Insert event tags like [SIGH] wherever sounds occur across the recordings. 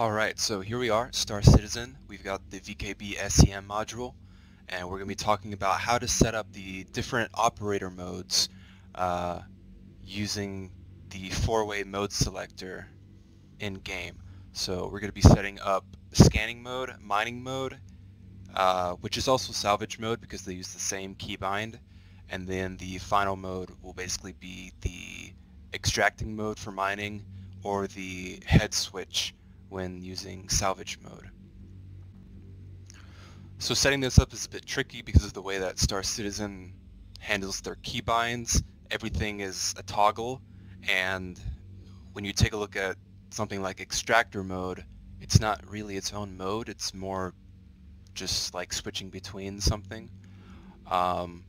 Alright, so here we are, Star Citizen. We've got the VKB SEM module, and we're going to be talking about how to set up the different operator modes uh, using the four-way mode selector in-game. So we're going to be setting up scanning mode, mining mode, uh, which is also salvage mode because they use the same keybind, and then the final mode will basically be the extracting mode for mining or the head switch when using salvage mode. So setting this up is a bit tricky because of the way that Star Citizen handles their keybinds. Everything is a toggle and when you take a look at something like extractor mode, it's not really its own mode, it's more just like switching between something. Um,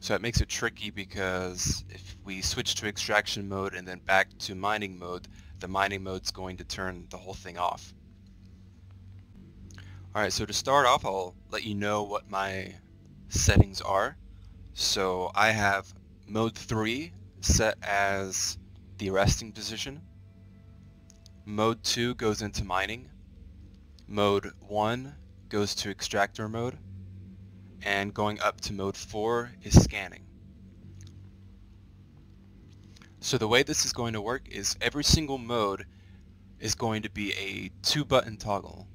so it makes it tricky because if we switch to extraction mode and then back to mining mode, the mining mode's going to turn the whole thing off. Alright, so to start off, I'll let you know what my settings are. So I have mode 3 set as the resting position. Mode 2 goes into mining. Mode 1 goes to extractor mode. And going up to mode 4 is scanning. So the way this is going to work is every single mode is going to be a two button toggle.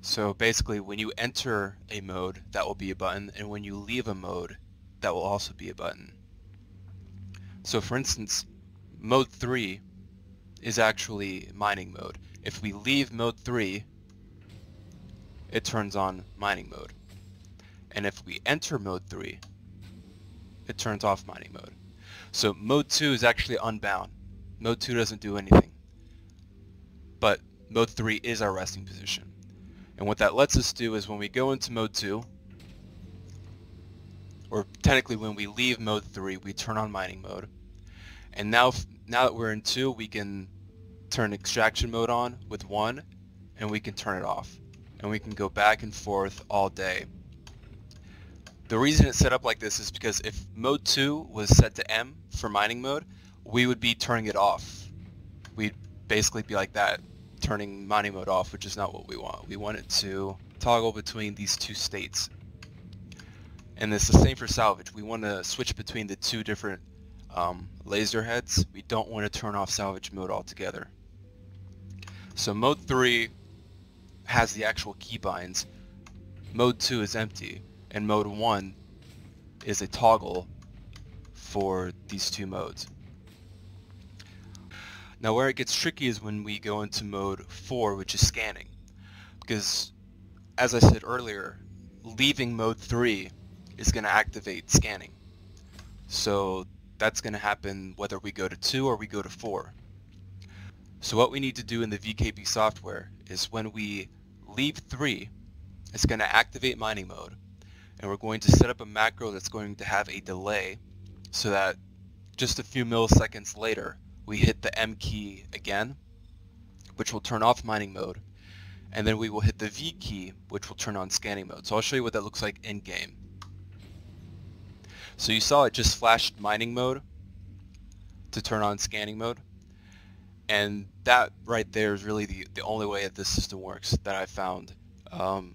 So basically when you enter a mode that will be a button and when you leave a mode that will also be a button. So for instance mode 3 is actually mining mode. If we leave mode 3 it turns on mining mode. And if we enter mode 3 it turns off mining mode. So mode 2 is actually unbound. Mode 2 doesn't do anything. But mode 3 is our resting position. And what that lets us do is when we go into mode 2, or technically when we leave mode 3, we turn on mining mode. And now, now that we're in 2, we can turn extraction mode on with 1, and we can turn it off. And we can go back and forth all day. The reason it's set up like this is because if mode 2 was set to M for mining mode, we would be turning it off. We'd basically be like that, turning mining mode off, which is not what we want. We want it to toggle between these two states. And it's the same for salvage. We want to switch between the two different um, laser heads. We don't want to turn off salvage mode altogether. So mode 3 has the actual keybinds. Mode 2 is empty and mode 1 is a toggle for these two modes. Now where it gets tricky is when we go into mode 4 which is scanning because as I said earlier leaving mode 3 is going to activate scanning so that's going to happen whether we go to 2 or we go to 4. So what we need to do in the VKB software is when we leave 3 it's going to activate mining mode and we're going to set up a macro that's going to have a delay so that just a few milliseconds later we hit the M key again which will turn off mining mode and then we will hit the V key which will turn on scanning mode. So I'll show you what that looks like in game. So you saw it just flashed mining mode to turn on scanning mode and that right there is really the, the only way that this system works that I found. Um,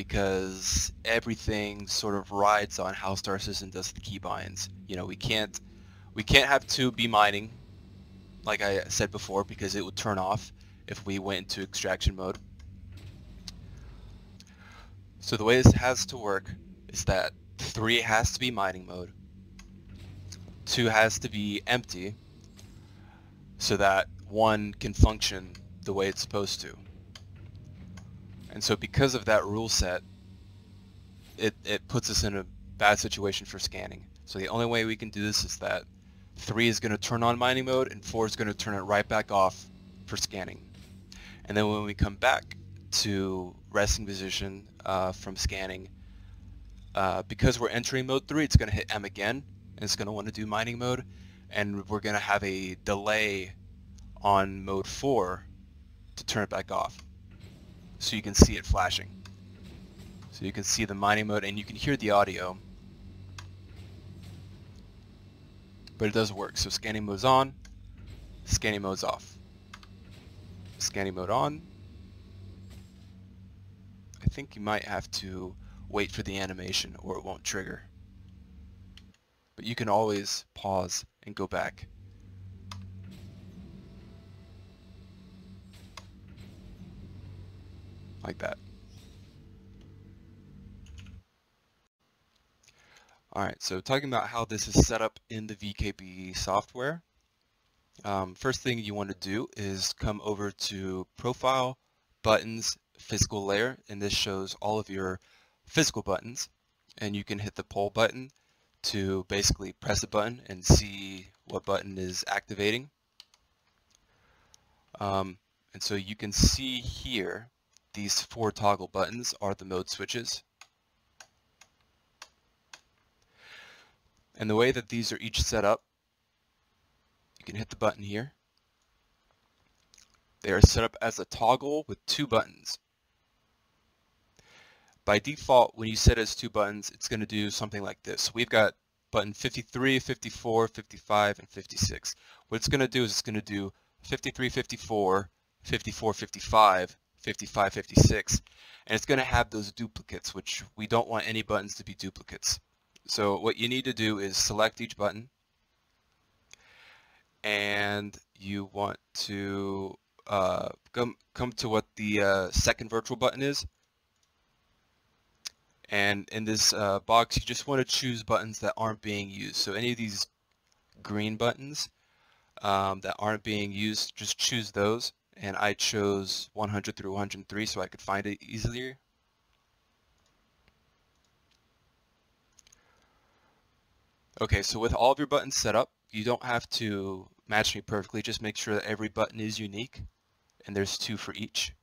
because everything sort of rides on how Star Citizen does the keybinds. You know, we can't we can't have two be mining, like I said before, because it would turn off if we went into extraction mode. So the way this has to work is that 3 has to be mining mode, 2 has to be empty, so that 1 can function the way it's supposed to. And so because of that rule set, it, it puts us in a bad situation for scanning. So the only way we can do this is that 3 is going to turn on mining mode and 4 is going to turn it right back off for scanning. And then when we come back to resting position uh, from scanning, uh, because we're entering mode 3, it's going to hit M again, and it's going to want to do mining mode, and we're going to have a delay on mode 4 to turn it back off so you can see it flashing. So you can see the mining mode and you can hear the audio. But it does work. So scanning mode's on, scanning mode's off. scanning mode on. I think you might have to wait for the animation or it won't trigger. But you can always pause and go back. Like that. Alright, so talking about how this is set up in the VKB software. Um, first thing you want to do is come over to Profile, Buttons, Physical Layer, and this shows all of your physical buttons. And you can hit the pull button to basically press a button and see what button is activating. Um, and so you can see here, these four toggle buttons are the mode switches. And the way that these are each set up, you can hit the button here. They are set up as a toggle with two buttons. By default, when you set as two buttons, it's going to do something like this. We've got button 53, 54, 55, and 56. What it's going to do is it's going to do 53, 54, 54, 55, 55, 56, and it's going to have those duplicates, which we don't want any buttons to be duplicates. So what you need to do is select each button and you want to uh, come, come to what the uh, second virtual button is. And in this uh, box, you just want to choose buttons that aren't being used. So any of these green buttons um, that aren't being used, just choose those. And I chose 100 through 103 so I could find it easier. Okay, so with all of your buttons set up, you don't have to match me perfectly. Just make sure that every button is unique, and there's two for each.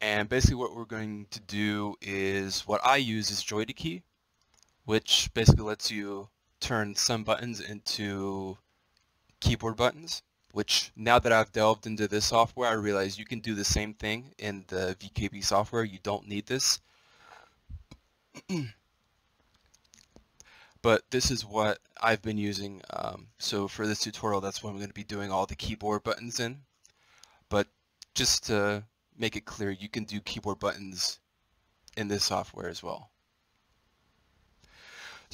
And basically what we're going to do is, what I use is JoyToKey, which basically lets you turn some buttons into keyboard buttons, which now that I've delved into this software, I realize you can do the same thing in the VKB software. You don't need this. [CLEARS THROAT] but this is what I've been using. Um, so for this tutorial, that's what I'm going to be doing all the keyboard buttons in. But just to make it clear, you can do keyboard buttons in this software as well.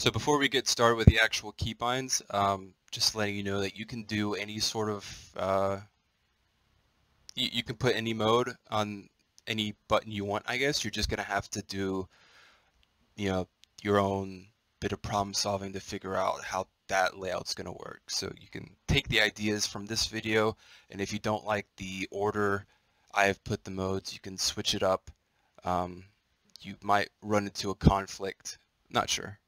So before we get started with the actual keybinds, um, just letting you know that you can do any sort of, uh, you, you can put any mode on any button you want, I guess. You're just going to have to do, you know, your own bit of problem solving to figure out how that layout's going to work. So you can take the ideas from this video and if you don't like the order I have put the modes, you can switch it up. Um, you might run into a conflict, not sure.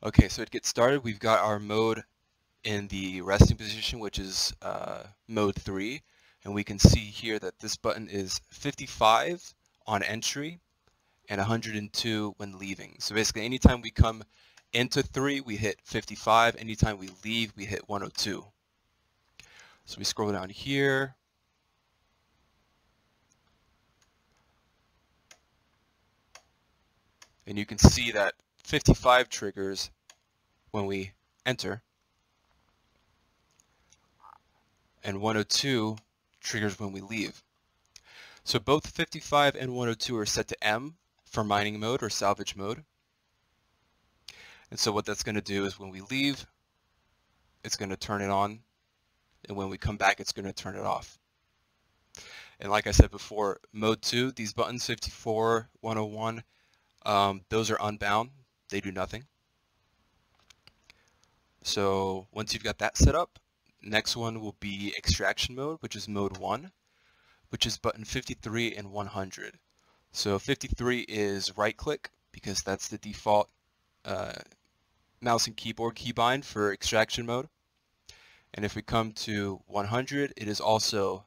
Okay, so to get started, we've got our mode in the resting position, which is uh, mode 3. And we can see here that this button is 55 on entry and 102 when leaving. So basically anytime we come into 3, we hit 55. Anytime we leave, we hit 102. So we scroll down here. And you can see that 55 triggers when we enter. And 102 triggers when we leave. So both 55 and 102 are set to M for mining mode or salvage mode. And so what that's going to do is when we leave, it's going to turn it on. And when we come back, it's going to turn it off. And like I said before, mode 2, these buttons 54, 101, um, those are unbound. They do nothing. So once you've got that set up, next one will be extraction mode, which is mode 1, which is button 53 and 100. So 53 is right click because that's the default uh, mouse and keyboard keybind for extraction mode. And if we come to 100, it is also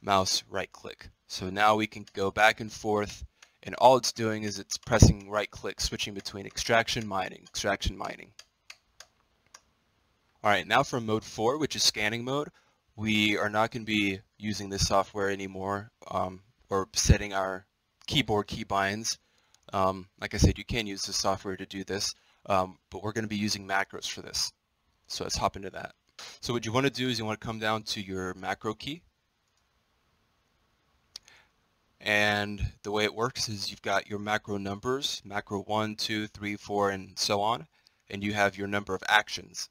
mouse right click. So now we can go back and forth and all it's doing is it's pressing right click switching between extraction mining, extraction mining. Alright, now for mode 4 which is scanning mode, we are not going to be using this software anymore um, or setting our keyboard keybinds. Um, like I said, you can use the software to do this, um, but we're going to be using macros for this. So let's hop into that. So what you want to do is you want to come down to your macro key. And the way it works is you've got your macro numbers, macro 1, 2, 3, 4, and so on, and you have your number of actions.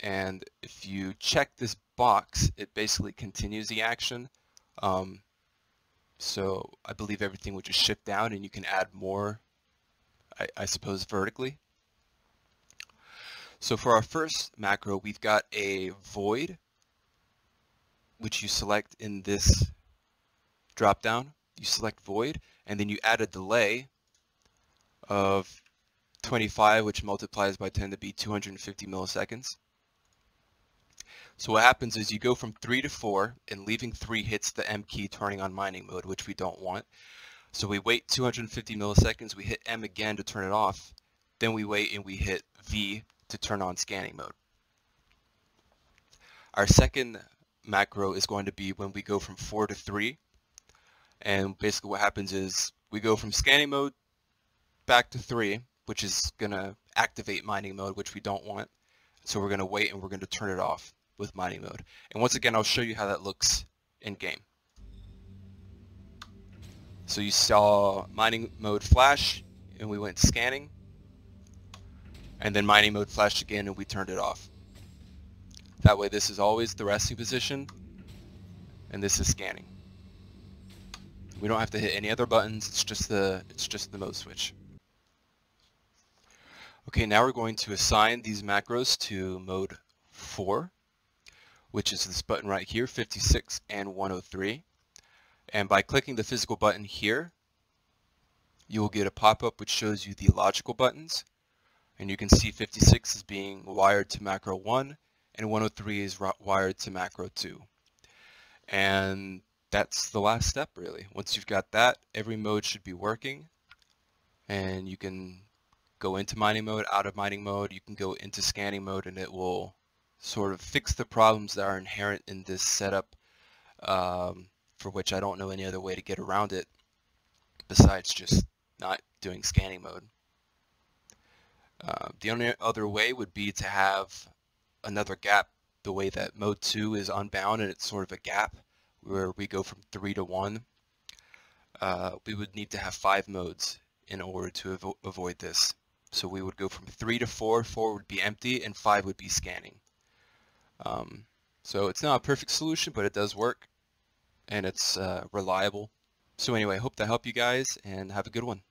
And if you check this box, it basically continues the action. Um, so I believe everything would just shift down and you can add more, I, I suppose, vertically. So for our first macro, we've got a void, which you select in this drop-down. You select void, and then you add a delay of 25, which multiplies by 10 to be 250 milliseconds. So what happens is you go from 3 to 4, and leaving 3 hits the M key turning on mining mode, which we don't want. So we wait 250 milliseconds, we hit M again to turn it off, then we wait and we hit V to turn on scanning mode. Our second macro is going to be when we go from 4 to 3. And basically what happens is we go from scanning mode back to 3, which is going to activate mining mode, which we don't want. So we're going to wait and we're going to turn it off with mining mode. And once again, I'll show you how that looks in game. So you saw mining mode flash and we went scanning and then mining mode flashed again and we turned it off. That way this is always the resting position and this is scanning. We don't have to hit any other buttons, it's just the it's just the mode switch. Okay, now we're going to assign these macros to mode 4, which is this button right here, 56 and 103. And by clicking the physical button here, you will get a pop-up which shows you the logical buttons and you can see 56 is being wired to macro 1 and 103 is wired to macro 2. And that's the last step really. Once you've got that, every mode should be working and you can go into mining mode, out of mining mode, you can go into scanning mode and it will sort of fix the problems that are inherent in this setup um, for which I don't know any other way to get around it besides just not doing scanning mode. Uh, the only other way would be to have another gap the way that mode 2 is unbound and it's sort of a gap where we go from 3 to 1. Uh, we would need to have five modes in order to avo avoid this. So we would go from 3 to 4, 4 would be empty, and 5 would be scanning. Um, so it's not a perfect solution, but it does work, and it's uh, reliable. So anyway, hope that helped you guys, and have a good one.